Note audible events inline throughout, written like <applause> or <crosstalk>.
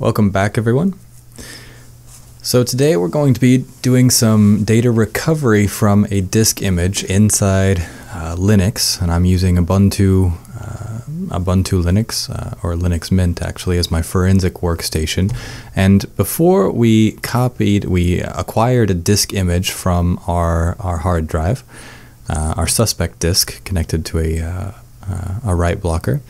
Welcome back everyone. So today we're going to be doing some data recovery from a disk image inside uh, Linux and I'm using Ubuntu, uh, Ubuntu Linux uh, or Linux Mint actually as my forensic workstation and before we copied, we acquired a disk image from our, our hard drive, uh, our suspect disk connected to a, uh, a write blocker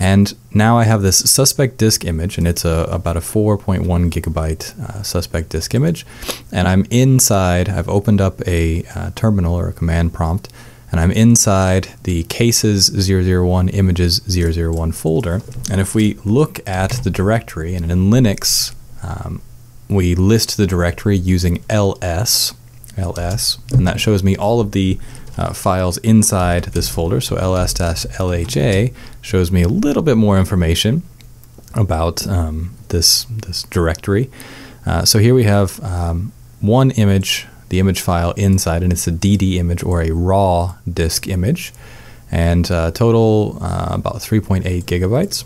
and now I have this suspect disk image, and it's a, about a 4.1 gigabyte uh, suspect disk image. And I'm inside, I've opened up a uh, terminal or a command prompt, and I'm inside the cases 001 images 001 folder. And if we look at the directory, and in Linux, um, we list the directory using ls, ls, and that shows me all of the uh, files inside this folder. So ls-lha shows me a little bit more information about um, this, this directory. Uh, so here we have um, one image, the image file inside, and it's a DD image or a raw disk image, and uh, total uh, about 3.8 gigabytes.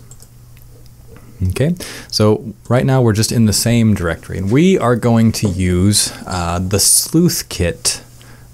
Okay, so right now we're just in the same directory, and we are going to use uh, the sleuthkit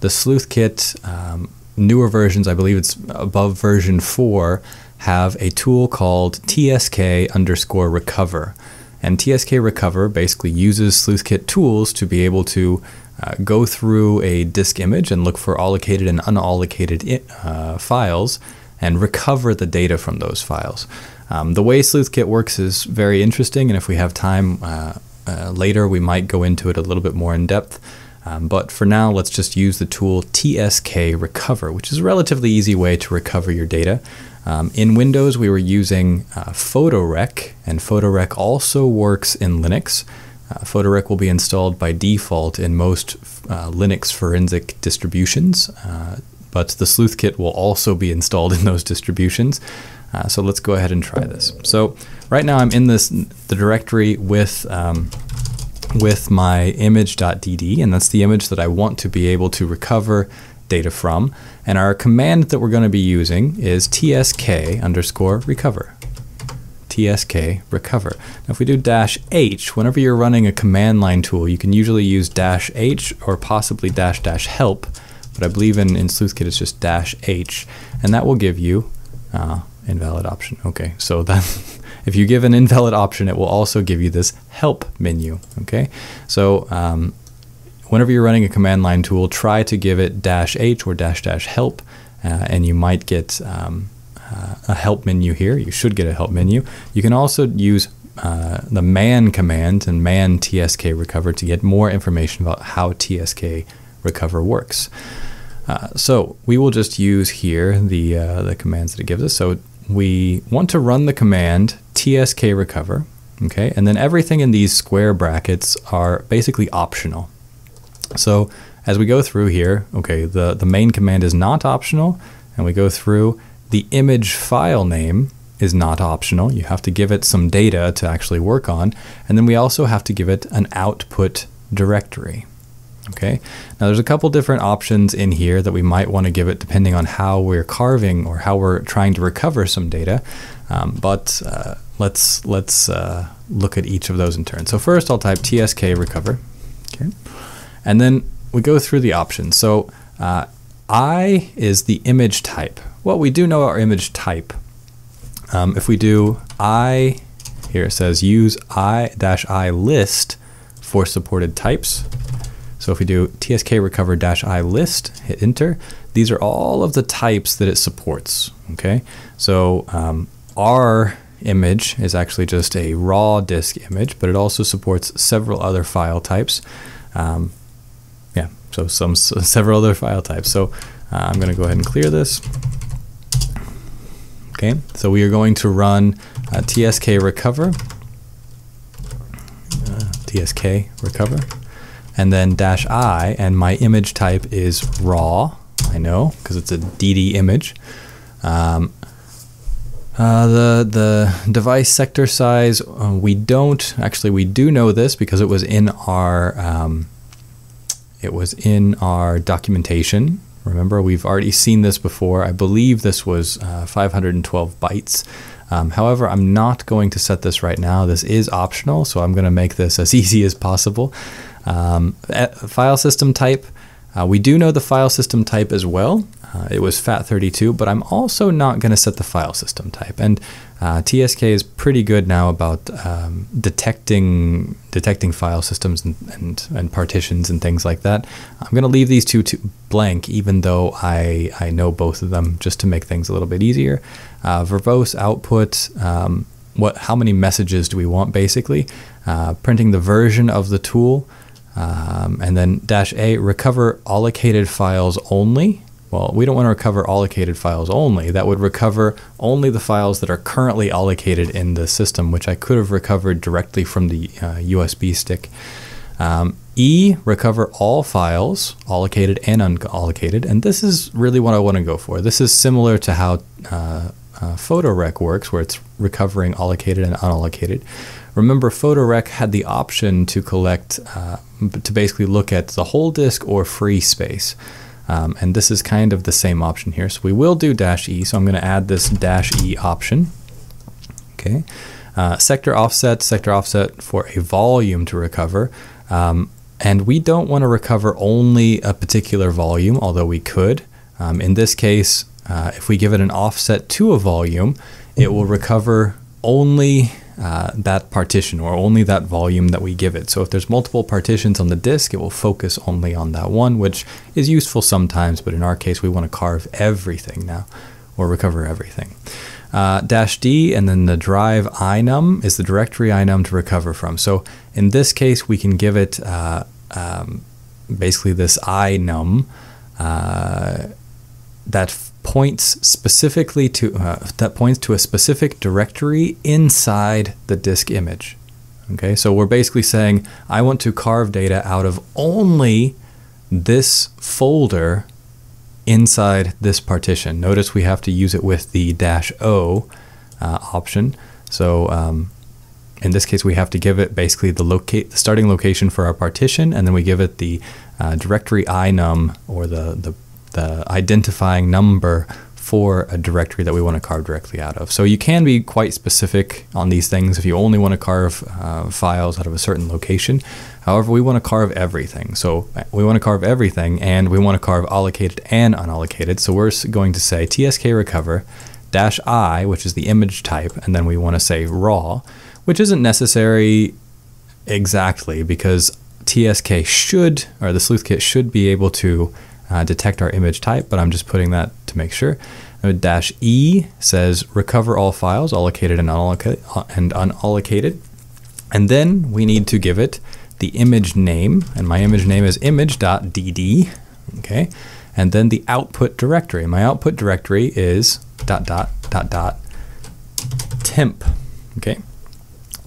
the sleuthkit um, newer versions, I believe it's above version 4, have a tool called TSK underscore recover. And TSK recover basically uses sleuthkit tools to be able to uh, go through a disk image and look for allocated and unallocated uh, files and recover the data from those files. Um, the way sleuthkit works is very interesting, and if we have time uh, uh later, we might go into it a little bit more in depth. Um, but for now, let's just use the tool TSK Recover, which is a relatively easy way to recover your data. Um, in Windows, we were using uh, Photorec, and Photorec also works in Linux. Uh, Photorec will be installed by default in most uh, Linux forensic distributions, uh, but the sleuthkit will also be installed in those distributions. Uh, so let's go ahead and try this. So right now I'm in this the directory with um, with my image.dd, and that's the image that I want to be able to recover data from. And our command that we're going to be using is tsk underscore recover. tsk recover. Now if we do dash h, whenever you're running a command line tool, you can usually use dash h or possibly dash dash help, but I believe in, in sleuthkit it's just dash h, and that will give you uh, invalid option. Okay, so that if you give an invalid option, it will also give you this help menu. Okay, so um, whenever you're running a command line tool, try to give it dash h or dash dash help, uh, and you might get um, uh, a help menu here. You should get a help menu. You can also use uh, the man command and man tsk recover to get more information about how tsk recover works. Uh, so we will just use here the uh, the commands that it gives us. So we want to run the command tsk recover, okay, and then everything in these square brackets are basically optional. So as we go through here, okay, the, the main command is not optional, and we go through, the image file name is not optional. You have to give it some data to actually work on, and then we also have to give it an output directory. Okay, now there's a couple different options in here that we might want to give it depending on how we're carving or how we're trying to recover some data. Um, but uh, let's let's uh, look at each of those in turn. So first I'll type tsk recover, okay, and then we go through the options. So uh, I is the image type. Well, we do know our image type. Um, if we do I, here it says use I dash I list for supported types. So if we do tsk recover dash i list, hit enter, these are all of the types that it supports. Okay, so um, our image is actually just a raw disk image, but it also supports several other file types. Um, yeah, so some <laughs> several other file types. So uh, I'm going to go ahead and clear this. Okay, so we are going to run uh, tsk recover, uh, tsk recover and then dash i, and my image type is raw. I know because it's a DD image. Um, uh, the the device sector size uh, we don't actually we do know this because it was in our um, it was in our documentation. Remember we've already seen this before. I believe this was uh, 512 bytes. Um, however, I'm not going to set this right now. This is optional, so I'm going to make this as <laughs> easy as possible. Um, file system type, uh, we do know the file system type as well. Uh, it was FAT32, but I'm also not going to set the file system type. And uh, TSK is pretty good now about um, detecting detecting file systems and, and, and, partitions and things like that. I'm going to leave these two blank, even though I, I know both of them, just to make things a little bit easier. Uh, verbose output, um, what how many messages do we want basically? Uh, printing the version of the tool. Um, and then dash A, recover allocated files only. Well, we don't want to recover allocated files only. That would recover only the files that are currently allocated in the system, which I could have recovered directly from the uh, USB stick. Um, e, recover all files, allocated and unallocated. And this is really what I want to go for. This is similar to how uh, uh, PhotoRec works, where it's recovering allocated and unallocated. Remember, PhotoRec had the option to collect, uh, to basically look at the whole disk or free space. Um, and this is kind of the same option here. So we will do dash E. So I'm going to add this dash E option. Okay. Uh, sector offset, sector offset for a volume to recover. Um, and we don't want to recover only a particular volume, although we could. Um, in this case, uh, if we give it an offset to a volume, it will recover only uh, that partition or only that volume that we give it. So if there's multiple partitions on the disk, it will focus only on that one, which is useful sometimes, but in our case, we want to carve everything now or recover everything. Uh, dash D and then the drive inum is the directory inum to recover from. So in this case, we can give it uh, um, basically this inum uh, that points specifically to uh, that points to a specific directory inside the disk image. Okay, so we're basically saying I want to carve data out of only this folder inside this partition. Notice we have to use it with the dash O uh, option. So um, in this case, we have to give it basically the locate the starting location for our partition, and then we give it the uh, directory inum or the the the identifying number for a directory that we want to carve directly out of. So you can be quite specific on these things if you only want to carve uh, files out of a certain location. However, we want to carve everything. So we want to carve everything and we want to carve allocated and unallocated. So we're going to say tsk recover dash i, which is the image type, and then we want to say raw, which isn't necessary exactly because TSK should, or the sleuth kit should be able to uh, detect our image type, but I'm just putting that to make sure. Uh, dash E says recover all files allocated and, unallocated, and unallocated. And then we need to give it the image name, and my image name is image.dd, okay? And then the output directory. My output directory is dot dot dot dot temp, okay?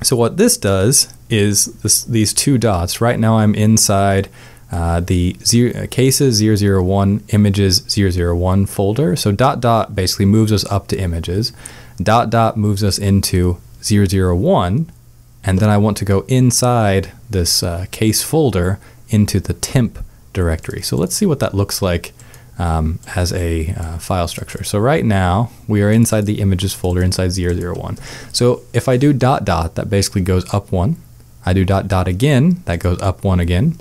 So what this does is this, these two dots. Right now I'm inside uh, the zero, uh, cases 001 images 001 folder. So dot dot basically moves us up to images. Dot dot moves us into 001 and then I want to go inside this uh, case folder into the temp directory. So let's see what that looks like um, as a uh, file structure. So right now we are inside the images folder inside 001. So if I do dot dot, that basically goes up one. I do dot dot again, that goes up one again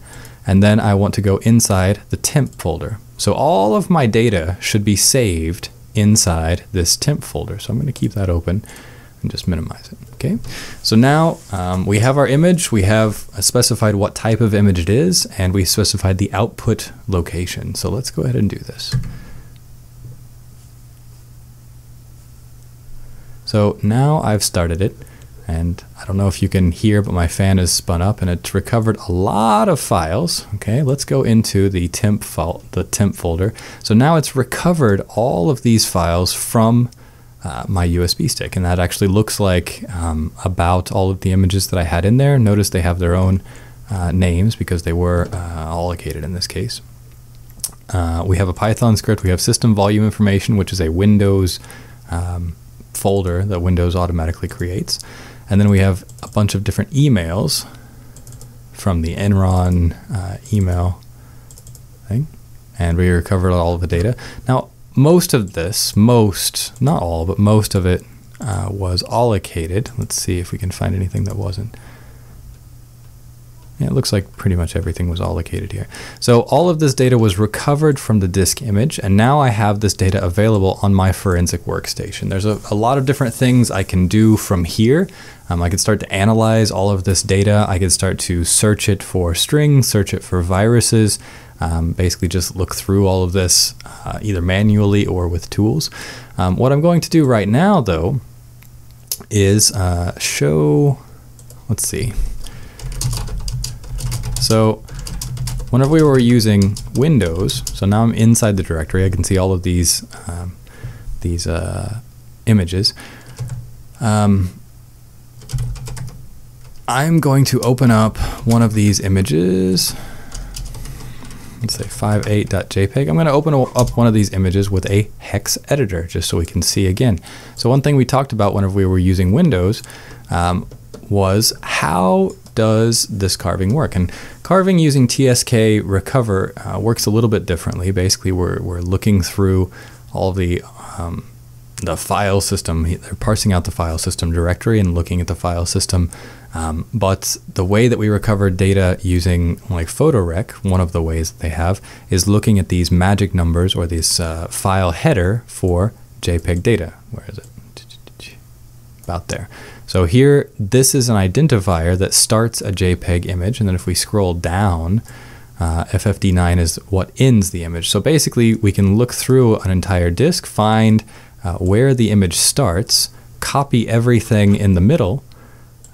and then I want to go inside the temp folder. So all of my data should be saved inside this temp folder. So I'm going to keep that open and just minimize it. Okay. So now um, we have our image. We have specified what type of image it is, and we specified the output location. So let's go ahead and do this. So now I've started it. And I don't know if you can hear, but my fan is spun up and it's recovered a lot of files. Okay, let's go into the temp the temp folder. So now it's recovered all of these files from uh, my USB stick, and that actually looks like um, about all of the images that I had in there. Notice they have their own uh, names because they were uh, allocated in this case. Uh, we have a Python script. We have system volume information, which is a Windows um, folder that Windows automatically creates. And then we have a bunch of different emails from the Enron uh, email thing. And we recovered all of the data. Now, most of this, most, not all, but most of it uh, was allocated. Let's see if we can find anything that wasn't. It looks like pretty much everything was allocated here. So all of this data was recovered from the disk image, and now I have this data available on my forensic workstation. There's a, a lot of different things I can do from here. Um, I could start to analyze all of this data. I could start to search it for strings, search it for viruses, um, basically just look through all of this uh, either manually or with tools. Um, what I'm going to do right now, though, is uh, show, let's see, so whenever we were using Windows, so now I'm inside the directory, I can see all of these um, these uh, images. Um, I'm going to open up one of these images. Let's say 58.jpg. I'm going to open up one of these images with a hex editor just so we can see again. So one thing we talked about whenever we were using Windows um, was how does this carving work? And carving using TSK Recover uh, works a little bit differently. Basically, we're, we're looking through all the um, the file system. They're parsing out the file system directory and looking at the file system. Um, but the way that we recover data using like PhotoRec, one of the ways that they have, is looking at these magic numbers or this uh, file header for JPEG data. Where is it? About there. So here, this is an identifier that starts a JPEG image, and then if we scroll down, uh, FFD9 is what ends the image. So basically, we can look through an entire disk, find uh, where the image starts, copy everything in the middle,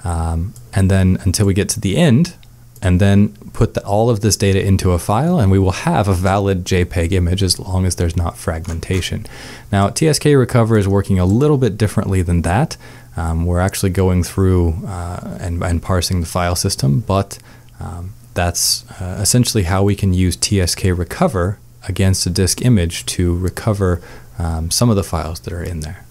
um, and then until we get to the end, and then put the, all of this data into a file, and we will have a valid JPEG image as long as there's not fragmentation. Now, TSK Recover is working a little bit differently than that. Um, we're actually going through uh, and, and, parsing the file system, but um, that's uh, essentially how we can use TSK Recover against a disk image to recover um, some of the files that are in there.